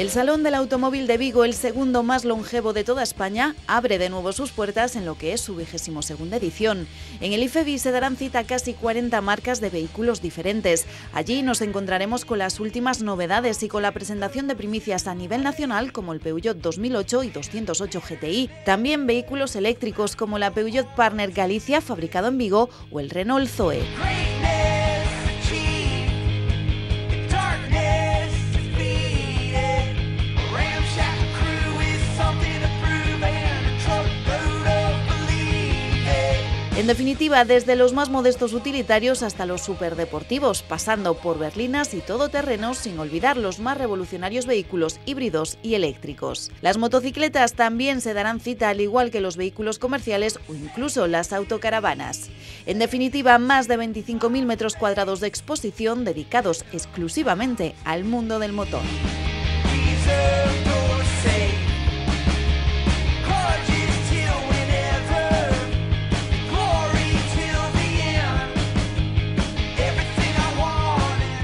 El Salón del Automóvil de Vigo, el segundo más longevo de toda España, abre de nuevo sus puertas en lo que es su vigésimo segunda edición. En el IFEBI se darán cita casi 40 marcas de vehículos diferentes. Allí nos encontraremos con las últimas novedades y con la presentación de primicias a nivel nacional como el Peugeot 2008 y 208 GTI. También vehículos eléctricos como la Peugeot Partner Galicia fabricado en Vigo o el Renault Zoe. En definitiva, desde los más modestos utilitarios hasta los superdeportivos, pasando por berlinas y todoterrenos, sin olvidar los más revolucionarios vehículos híbridos y eléctricos. Las motocicletas también se darán cita al igual que los vehículos comerciales o incluso las autocaravanas. En definitiva, más de 25.000 metros cuadrados de exposición dedicados exclusivamente al mundo del motor.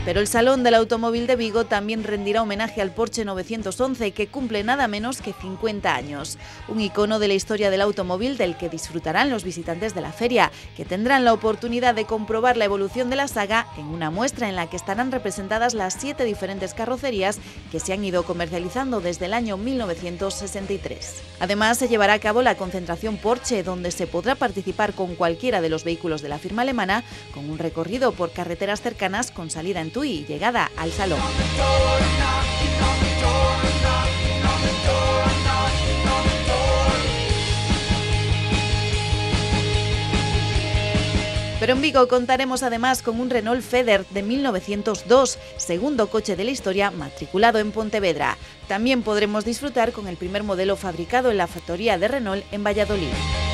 Pero el Salón del Automóvil de Vigo también rendirá homenaje al Porsche 911, que cumple nada menos que 50 años. Un icono de la historia del automóvil del que disfrutarán los visitantes de la feria, que tendrán la oportunidad de comprobar la evolución de la saga en una muestra en la que estarán representadas las siete diferentes carrocerías que se han ido comercializando desde el año 1963. Además, se llevará a cabo la concentración Porsche, donde se podrá participar con cualquiera de los vehículos de la firma alemana, con un recorrido por carreteras cercanas con salida en llegada al salón. Pero en Vigo contaremos además con un Renault Feder de 1902, segundo coche de la historia matriculado en Pontevedra. También podremos disfrutar con el primer modelo fabricado en la factoría de Renault en Valladolid.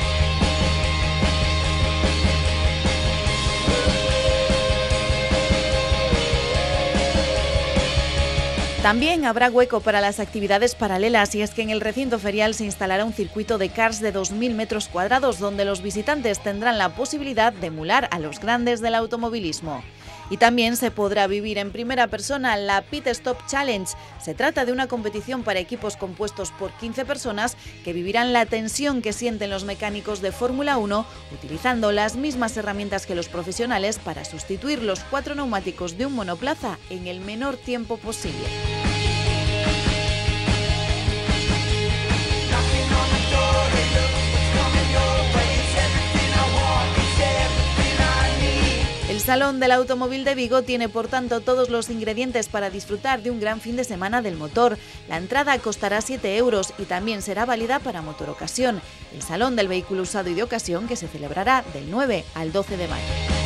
También habrá hueco para las actividades paralelas y es que en el recinto ferial se instalará un circuito de cars de 2.000 metros cuadrados donde los visitantes tendrán la posibilidad de emular a los grandes del automovilismo. Y también se podrá vivir en primera persona la Pit Stop Challenge. Se trata de una competición para equipos compuestos por 15 personas que vivirán la tensión que sienten los mecánicos de Fórmula 1 utilizando las mismas herramientas que los profesionales para sustituir los cuatro neumáticos de un monoplaza en el menor tiempo posible. Salón del Automóvil de Vigo tiene por tanto todos los ingredientes para disfrutar de un gran fin de semana del motor. La entrada costará 7 euros y también será válida para motor ocasión, el Salón del Vehículo Usado y de Ocasión que se celebrará del 9 al 12 de mayo.